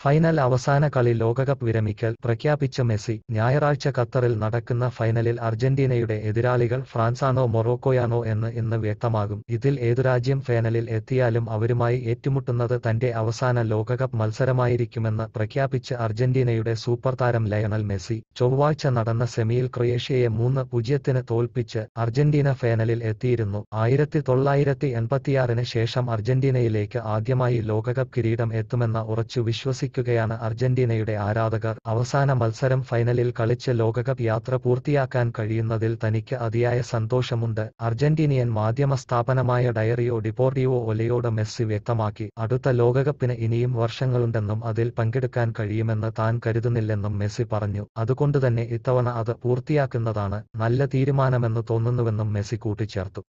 Final അവസാന കളി ലോകകപ്പ് വിരമിക്കൽ പ്രഖ്യാപിച്ച മെസ്സി ഞായറാഴ്ച ഖത്തറിൽ നടക്കുന്ന ഫൈനലിൽ അർജന്റീനയുടെ എതിരാളികൾ ഫ്രാൻസാണോ മൊറോക്കോയാണോ എന്ന് ഇന്ന് വ്യക്തമാകും. ഇതിൽ ഏതു രാജ്യം ഫൈനലിൽ എത്തിയാലും അവരുമായി ഏറ്റുമുട്ടുന്നത് തന്റെ അവസാന ലോകകപ്പ് മത്സരമായിരിക്കുമെന്ന് പ്രഖ്യാപിച്ച അർജന്റീനയുടെ സൂപ്പർ താരം ലയണൽ മെസ്സി. ചൊവ്വാഴ്ച നടന്ന സെമിയിൽ ക്രൊയേഷ്യയെ മൂന്ന് പൂജ്യത്തിന് തോൽപ്പിച്ച് അർജന്റീന ഫൈനലിൽ എത്തിയിരുന്നു. ആയിരത്തി തൊള്ളായിരത്തി എൺപത്തിയാറിന് ശേഷം അർജന്റീനയിലേക്ക് ആദ്യമായി ലോകകപ്പ് കിരീടം എത്തുമെന്ന ഉറച്ചു വിശ്വസിക്കുകയാണ് അർജന്റീനയുടെ ആരാധകർ അവസാന മത്സരം ഫൈനലിൽ കളിച്ച് ലോകകപ്പ് യാത്ര പൂർത്തിയാക്കാൻ കഴിയുന്നതിൽ തനിക്ക് അതിയായ സന്തോഷമുണ്ട്. അർജന്റീനിയൻ മാധ്യമ സ്ഥാപനമായ ഡയറിയോ ഡിപ്പോർട്ടിയോ ഒലയോട് മെസ്സി വ്യക്തമാക്കി അടുത്ത ലോകകപ്പിന് ഇനിയും വർഷങ്ങളുണ്ടെന്നും അതിൽ പങ്കെടുക്കാൻ കഴിയുമെന്ന് താൻ കരുതുന്നില്ലെന്നും മെസ്സി പറഞ്ഞു. അതുകൊണ്ടുതന്നെ ഇത്തവണ അത് പൂർത്തിയാക്കുന്നതാണ് നല്ല തീരുമാനമെന്ന് തോന്നുന്നുവെന്നും മെസ്സി കൂട്ടിച്ചേർത്തു.